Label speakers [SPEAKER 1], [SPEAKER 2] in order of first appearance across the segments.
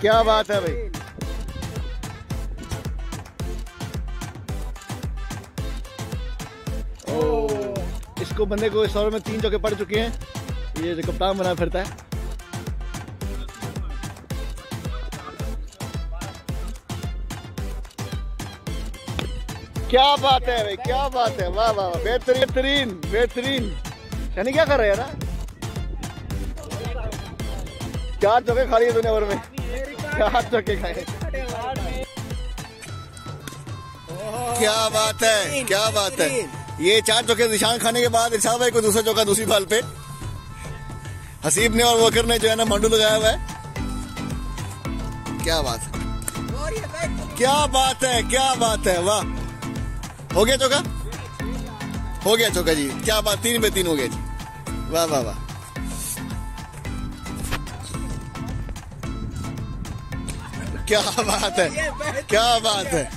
[SPEAKER 1] क्या बात है भाई? इसको बंदे को इस ओवर में तीन चौके पड़ चुके हैं। ये जो कप्तान बना फिरता है। क्या बात है भाई, क्या बात है। वाह वाह बेहतरीन बेहतरीन बेहतरीन। यानी क्या कर रहे हैं यार? चार चौके खा लिए तूने ओवर में। चार चौके खाए। क्या बात है, क्या बात है। ये चार चौके निशान खाने के बाद इरशाद भाई को दूसरा चौका दूसरी बाल पे। हसीब ने और वकर ने जो है ना मंडू लगाया हुआ है। क्या बात है। क्या बात है, क्या बात है, वाह। हो गया चौका? हो गया चौका जी। क्या बात, तीन पे तीन हो गया जी। वाह वाह वाह। क्या बात है? क्या बात है?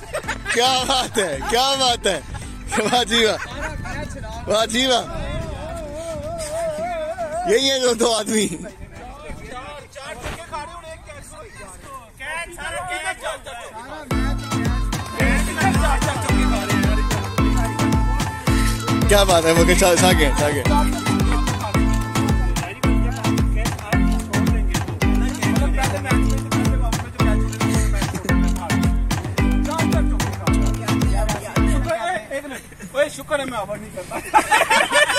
[SPEAKER 1] क्या बात है? क्या बात है? वाह वाह। वाह यही है जो दो आदमी। क्या बात है? वो के सागे सागे। शुक्र है मैं आवाज़ नहीं करता।